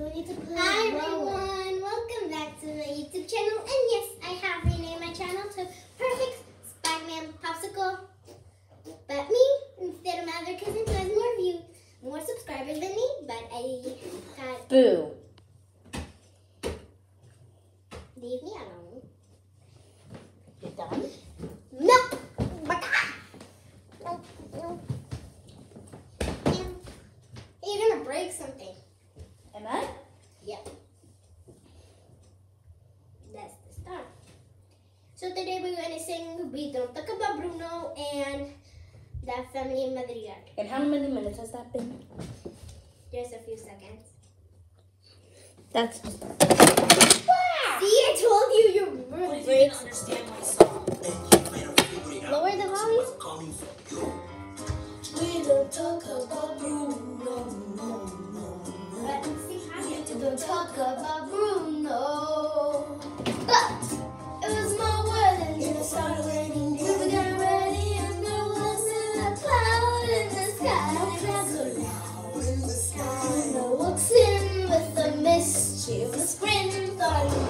So we need to put Hi everyone, welcome back to my YouTube channel. And yes, I have renamed my channel to Perfect Spider-Man Popsicle. But me, instead of my other cousin who has more views, more subscribers than me, but I got... Boo. Leave me alone. You done? Nope. Nope. Nope. You're gonna break something. we don't talk about Bruno and the family in Madrigal. And how many minutes has that been? Just a few seconds. That's just. Wow. See, I told you you're really great. Lower the volume. We don't talk about Bruno. No, no, no. But see, I don't talk about Bruno. 사람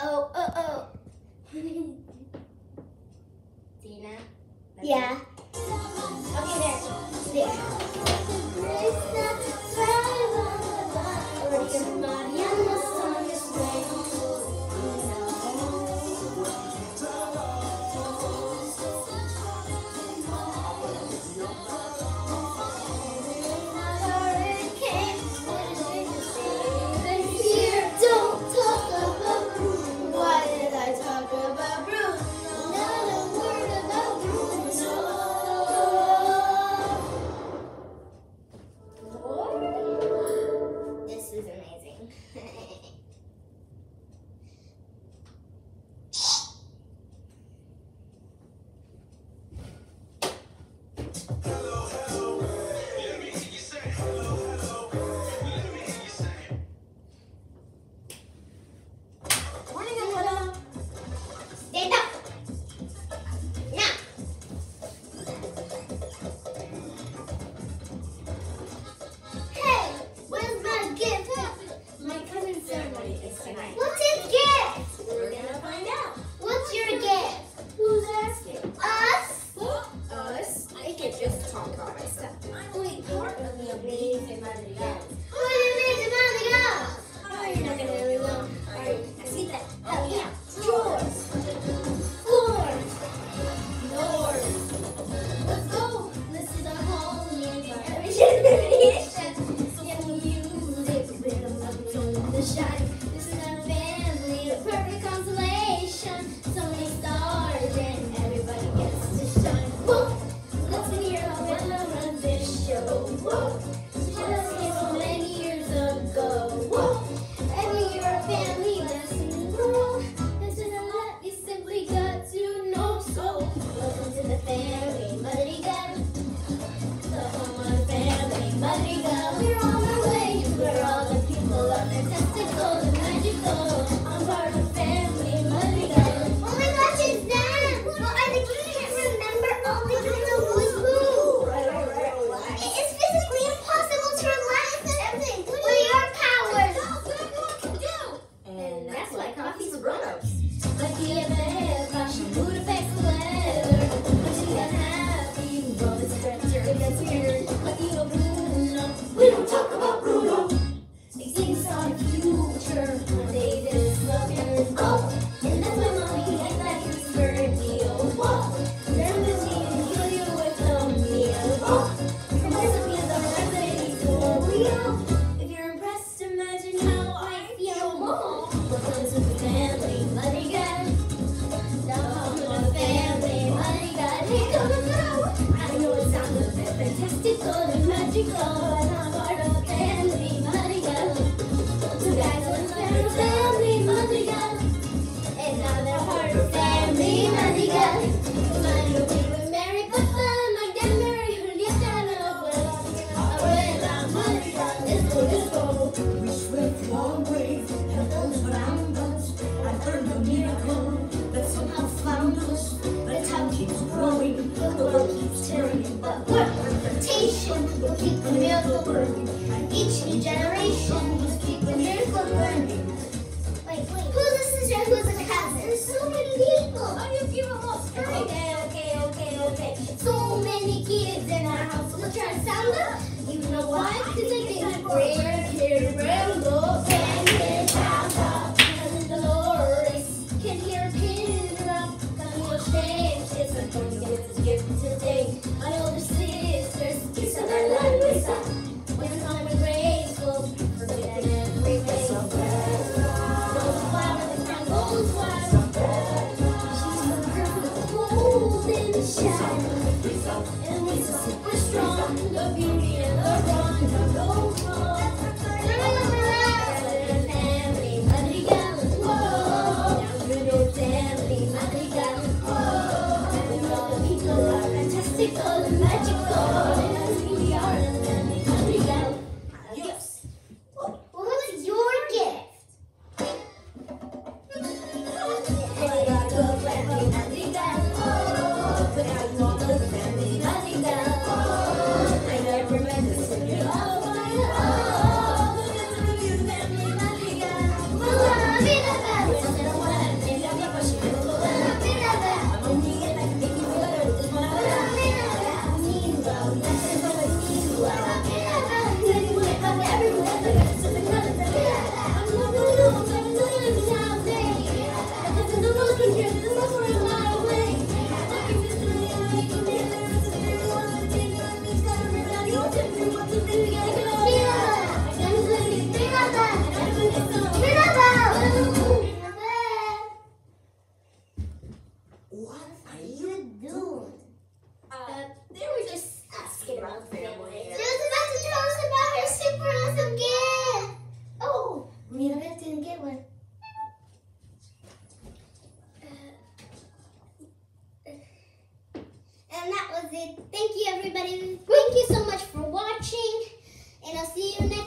Oh oh, oh. a that somehow found us. The town keeps growing, the world keeps tearing, but what reputation will keep the miracle each new generation must keep the miracle burning. Wait, wait, who's a sister, who's a cousin? There's so many people! How you give them? Okay, okay, okay, okay. So many kids in our house. We're trying to sound up. You know why? I think we're and that was it. Thank you everybody. Thank you so much for watching and I'll see you next